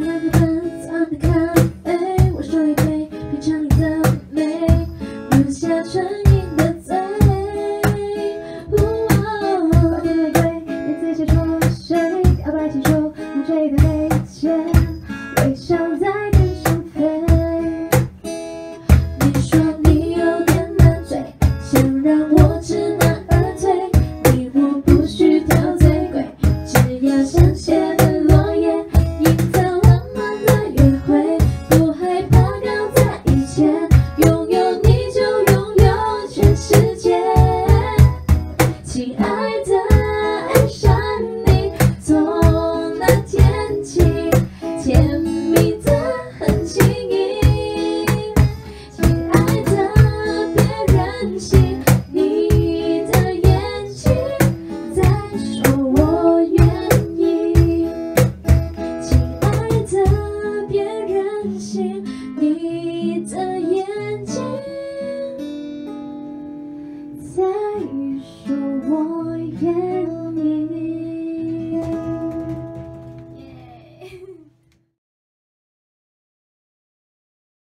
塞纳的咖啡我手一杯品尝你的美留下唇印的嘴红玫瑰谁告白气球风吹的对街 I don't 再说，我也。